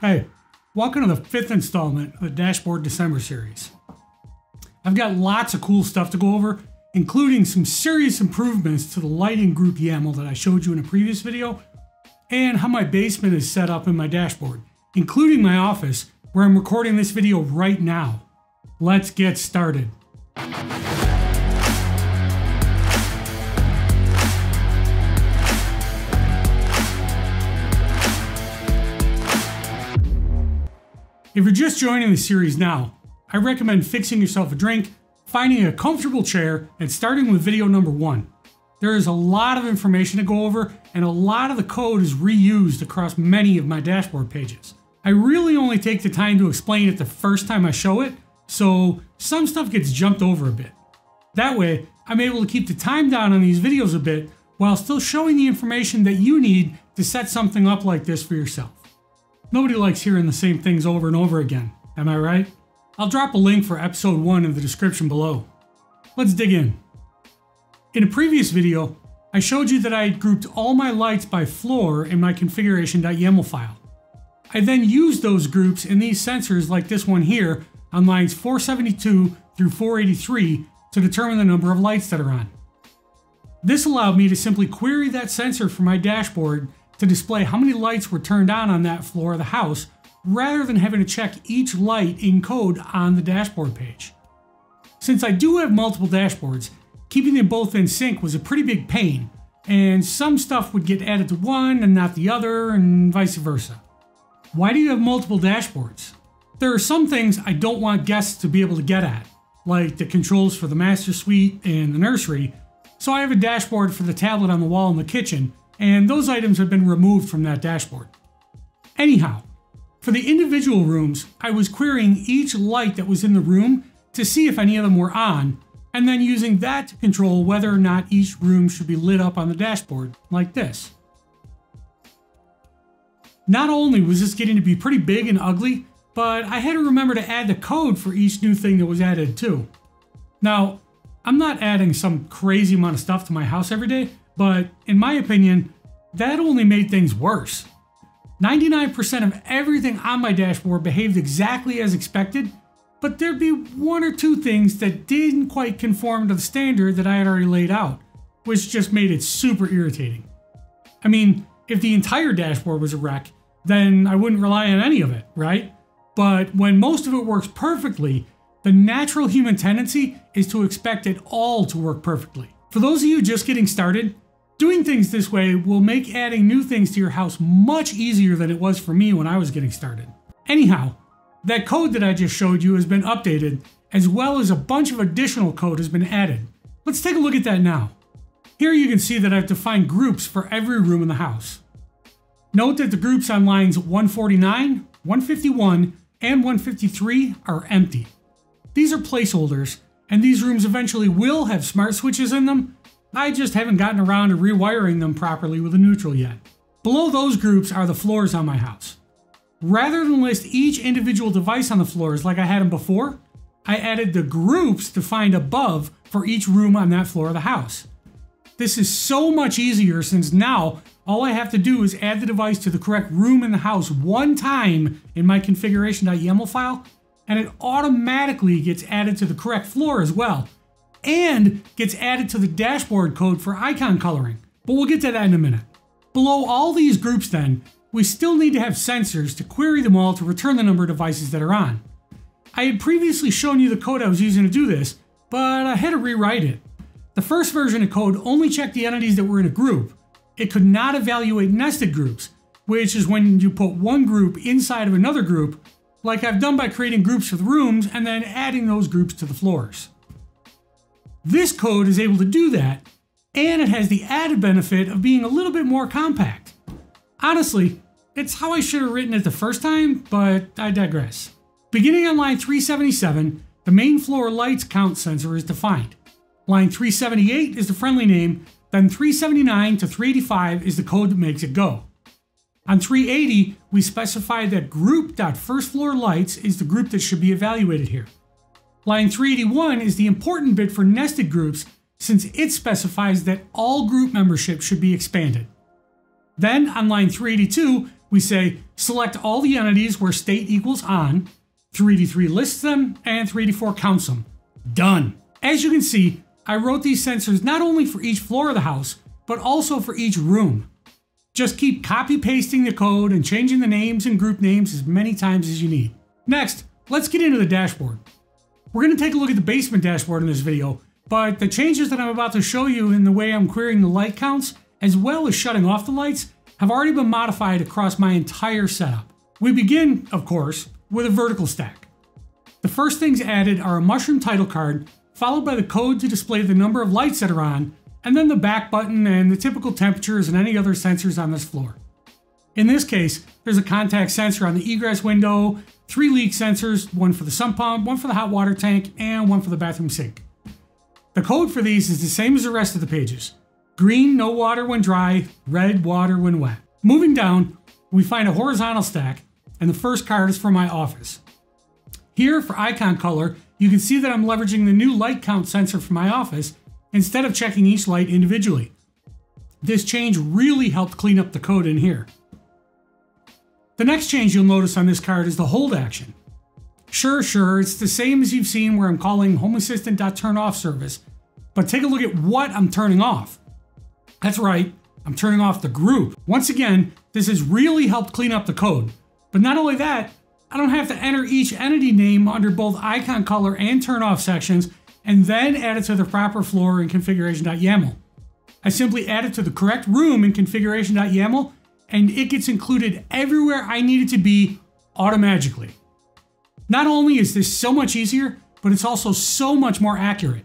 Hey, welcome to the fifth installment of the Dashboard December series. I've got lots of cool stuff to go over, including some serious improvements to the lighting group YAML that I showed you in a previous video, and how my basement is set up in my dashboard, including my office where I'm recording this video right now. Let's get started. If you're just joining the series now, I recommend fixing yourself a drink, finding a comfortable chair, and starting with video number one. There is a lot of information to go over, and a lot of the code is reused across many of my dashboard pages. I really only take the time to explain it the first time I show it, so some stuff gets jumped over a bit. That way, I'm able to keep the time down on these videos a bit while still showing the information that you need to set something up like this for yourself. Nobody likes hearing the same things over and over again, am I right? I'll drop a link for episode 1 in the description below. Let's dig in. In a previous video, I showed you that I had grouped all my lights by floor in my configuration.yaml file. I then used those groups in these sensors like this one here on lines 472 through 483 to determine the number of lights that are on. This allowed me to simply query that sensor from my dashboard to display how many lights were turned on on that floor of the house rather than having to check each light in code on the dashboard page. Since I do have multiple dashboards, keeping them both in sync was a pretty big pain, and some stuff would get added to one and not the other, and vice versa. Why do you have multiple dashboards? There are some things I don't want guests to be able to get at, like the controls for the master suite and the nursery, so I have a dashboard for the tablet on the wall in the kitchen, and those items have been removed from that dashboard. Anyhow, for the individual rooms, I was querying each light that was in the room to see if any of them were on, and then using that to control whether or not each room should be lit up on the dashboard, like this. Not only was this getting to be pretty big and ugly, but I had to remember to add the code for each new thing that was added too. Now, I'm not adding some crazy amount of stuff to my house every day, but in my opinion, that only made things worse. 99% of everything on my dashboard behaved exactly as expected, but there'd be one or two things that didn't quite conform to the standard that I had already laid out, which just made it super irritating. I mean, if the entire dashboard was a wreck, then I wouldn't rely on any of it, right? But when most of it works perfectly, the natural human tendency is to expect it all to work perfectly. For those of you just getting started, Doing things this way will make adding new things to your house much easier than it was for me when I was getting started. Anyhow, that code that I just showed you has been updated, as well as a bunch of additional code has been added. Let's take a look at that now. Here you can see that I've defined groups for every room in the house. Note that the groups on lines 149, 151, and 153 are empty. These are placeholders, and these rooms eventually will have smart switches in them, I just haven't gotten around to rewiring them properly with a neutral yet. Below those groups are the floors on my house. Rather than list each individual device on the floors like I had them before, I added the groups defined above for each room on that floor of the house. This is so much easier since now all I have to do is add the device to the correct room in the house one time in my configuration.yaml file, and it automatically gets added to the correct floor as well, and gets added to the dashboard code for icon coloring. But we'll get to that in a minute. Below all these groups then, we still need to have sensors to query them all to return the number of devices that are on. I had previously shown you the code I was using to do this, but I had to rewrite it. The first version of code only checked the entities that were in a group. It could not evaluate nested groups, which is when you put one group inside of another group, like I've done by creating groups the rooms and then adding those groups to the floors. This code is able to do that, and it has the added benefit of being a little bit more compact. Honestly, it's how I should have written it the first time, but I digress. Beginning on line 377, the main floor lights count sensor is defined. Line 378 is the friendly name, then 379 to 385 is the code that makes it go. On 380, we specify that group.firstFloorLights is the group that should be evaluated here. Line 381 is the important bit for nested groups since it specifies that all group membership should be expanded. Then on line 382, we say select all the entities where state equals on, 3D3 lists them, and 3D4 counts them. Done. As you can see, I wrote these sensors not only for each floor of the house, but also for each room. Just keep copy pasting the code and changing the names and group names as many times as you need. Next, let's get into the dashboard. We're going to take a look at the basement dashboard in this video, but the changes that I'm about to show you in the way I'm querying the light counts, as well as shutting off the lights, have already been modified across my entire setup. We begin, of course, with a vertical stack. The first things added are a mushroom title card, followed by the code to display the number of lights that are on, and then the back button and the typical temperatures and any other sensors on this floor. In this case, there's a contact sensor on the egress window, three leak sensors, one for the sump pump, one for the hot water tank, and one for the bathroom sink. The code for these is the same as the rest of the pages. Green, no water when dry, red, water when wet. Moving down, we find a horizontal stack, and the first card is for my office. Here, for icon color, you can see that I'm leveraging the new light count sensor for my office instead of checking each light individually. This change really helped clean up the code in here. The next change you'll notice on this card is the hold action. Sure, sure, it's the same as you've seen where I'm calling Home Assistant.TurnOff service, but take a look at what I'm turning off. That's right, I'm turning off the group. Once again, this has really helped clean up the code. But not only that, I don't have to enter each entity name under both icon color and turn off sections and then add it to the proper floor in configuration.yaml. I simply add it to the correct room in configuration.yaml and it gets included everywhere I need it to be automatically. Not only is this so much easier, but it's also so much more accurate.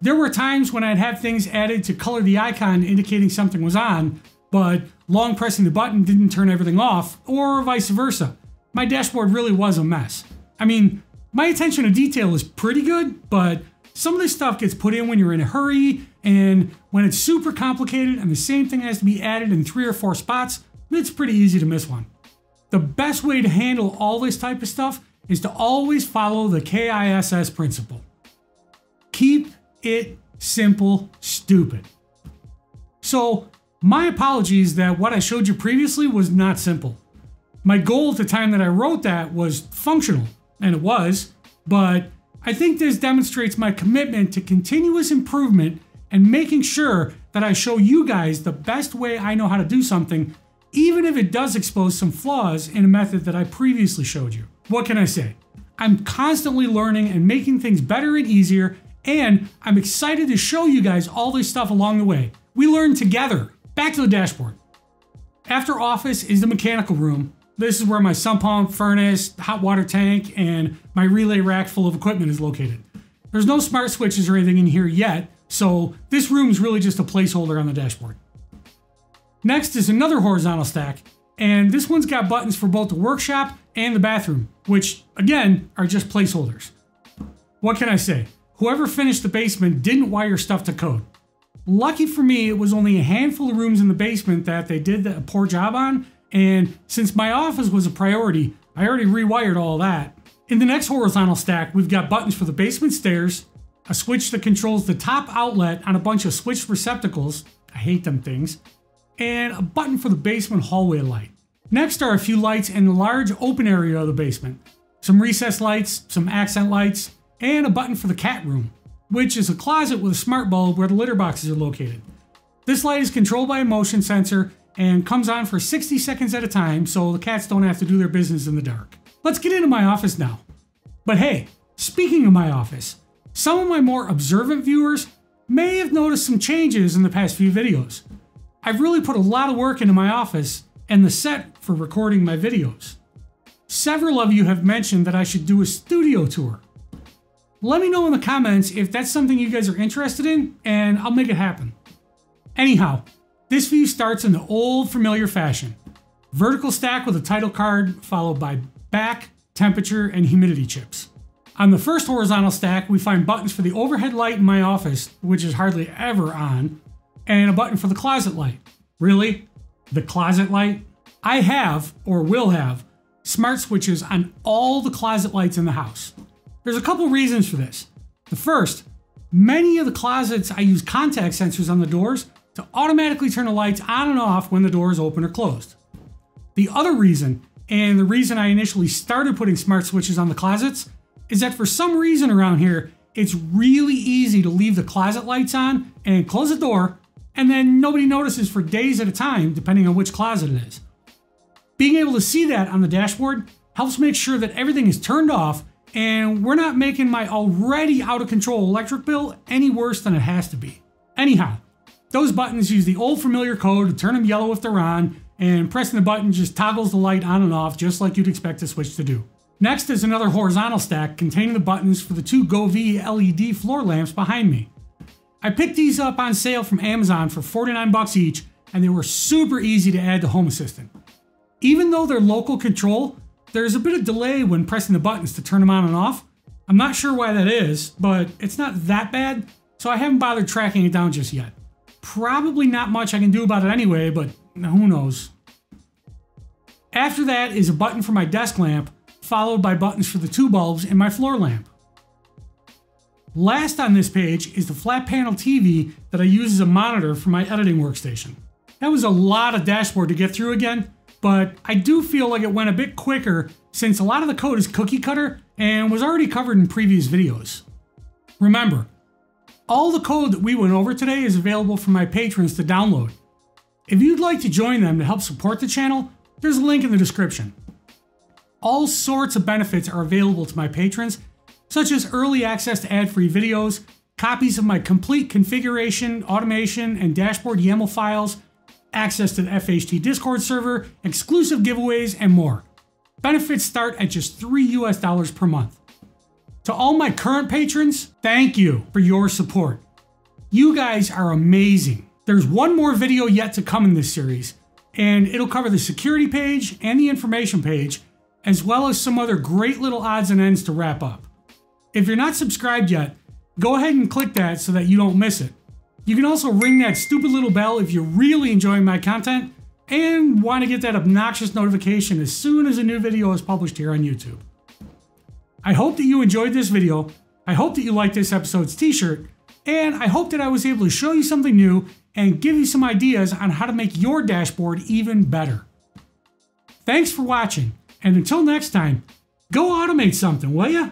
There were times when I'd have things added to color the icon indicating something was on, but long pressing the button didn't turn everything off, or vice versa. My dashboard really was a mess. I mean, my attention to detail is pretty good, but some of this stuff gets put in when you're in a hurry, and when it's super complicated and the same thing has to be added in three or four spots, it's pretty easy to miss one. The best way to handle all this type of stuff is to always follow the KISS principle. Keep it simple, stupid. So, my apologies that what I showed you previously was not simple. My goal at the time that I wrote that was functional, and it was, but I think this demonstrates my commitment to continuous improvement and making sure that I show you guys the best way I know how to do something even if it does expose some flaws in a method that I previously showed you. What can I say? I'm constantly learning and making things better and easier, and I'm excited to show you guys all this stuff along the way. We learn together. Back to the dashboard. After office is the mechanical room. This is where my sump pump, furnace, hot water tank, and my relay rack full of equipment is located. There's no smart switches or anything in here yet, so this room is really just a placeholder on the dashboard. Next is another horizontal stack, and this one's got buttons for both the workshop and the bathroom, which again are just placeholders. What can I say? Whoever finished the basement didn't wire stuff to code. Lucky for me, it was only a handful of rooms in the basement that they did a poor job on, and since my office was a priority, I already rewired all that. In the next horizontal stack, we've got buttons for the basement stairs, a switch that controls the top outlet on a bunch of switched receptacles. I hate them things and a button for the basement hallway light. Next are a few lights in the large open area of the basement. Some recess lights, some accent lights, and a button for the cat room, which is a closet with a smart bulb where the litter boxes are located. This light is controlled by a motion sensor and comes on for 60 seconds at a time so the cats don't have to do their business in the dark. Let's get into my office now. But hey, speaking of my office, some of my more observant viewers may have noticed some changes in the past few videos. I've really put a lot of work into my office and the set for recording my videos. Several of you have mentioned that I should do a studio tour. Let me know in the comments if that's something you guys are interested in, and I'll make it happen. Anyhow, this view starts in the old familiar fashion. Vertical stack with a title card, followed by back, temperature, and humidity chips. On the first horizontal stack, we find buttons for the overhead light in my office, which is hardly ever on, and a button for the closet light. Really? The closet light? I have, or will have, smart switches on all the closet lights in the house. There's a couple reasons for this. The first, many of the closets I use contact sensors on the doors to automatically turn the lights on and off when the door is open or closed. The other reason, and the reason I initially started putting smart switches on the closets, is that for some reason around here, it's really easy to leave the closet lights on and close the door, and then nobody notices for days at a time, depending on which closet it is. Being able to see that on the dashboard helps make sure that everything is turned off and we're not making my already out of control electric bill any worse than it has to be. Anyhow, those buttons use the old familiar code to turn them yellow if they're on, and pressing the button just toggles the light on and off just like you'd expect a switch to do. Next is another horizontal stack containing the buttons for the two Govee LED floor lamps behind me. I picked these up on sale from Amazon for 49 bucks each, and they were super easy to add to Home Assistant. Even though they're local control, there's a bit of delay when pressing the buttons to turn them on and off. I'm not sure why that is, but it's not that bad, so I haven't bothered tracking it down just yet. Probably not much I can do about it anyway, but who knows. After that is a button for my desk lamp, followed by buttons for the two bulbs in my floor lamp. Last on this page is the flat panel TV that I use as a monitor for my editing workstation. That was a lot of dashboard to get through again, but I do feel like it went a bit quicker since a lot of the code is cookie cutter and was already covered in previous videos. Remember, all the code that we went over today is available for my patrons to download. If you'd like to join them to help support the channel, there's a link in the description. All sorts of benefits are available to my patrons, such as early access to ad-free videos, copies of my complete configuration, automation, and dashboard YAML files, access to the FHT Discord server, exclusive giveaways, and more. Benefits start at just 3 US dollars per month. To all my current patrons, thank you for your support. You guys are amazing. There's one more video yet to come in this series, and it'll cover the security page and the information page, as well as some other great little odds and ends to wrap up. If you're not subscribed yet, go ahead and click that so that you don't miss it. You can also ring that stupid little bell if you're really enjoying my content and want to get that obnoxious notification as soon as a new video is published here on YouTube. I hope that you enjoyed this video, I hope that you liked this episode's t-shirt, and I hope that I was able to show you something new and give you some ideas on how to make your dashboard even better. Thanks for watching, and until next time, go automate something, will ya?